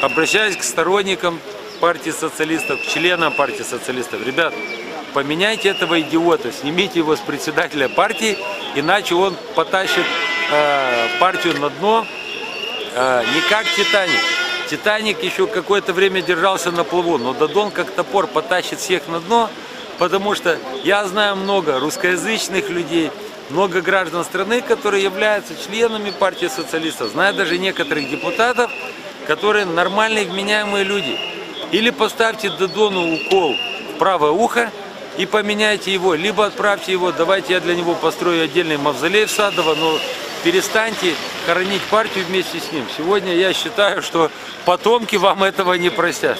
обращаюсь к сторонникам партии социалистов, к членам партии социалистов. Ребят, поменяйте этого идиота, снимите его с председателя партии, иначе он потащит э, партию на дно, э, не как Титаник. Титаник еще какое-то время держался на плаву, но Дадон как топор потащит всех на дно, потому что я знаю много русскоязычных людей, много граждан страны, которые являются членами партии социалистов. Знаю даже некоторых депутатов, которые нормальные, вменяемые люди. Или поставьте Дадону укол в правое ухо и поменяйте его, либо отправьте его, давайте я для него построю отдельный мавзолей в Садово, но перестаньте хоронить партию вместе с ним. Сегодня я считаю, что потомки вам этого не простят.